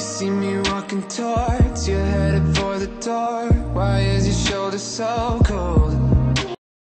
You see me walking towards you, headed for the door. Why is your shoulder so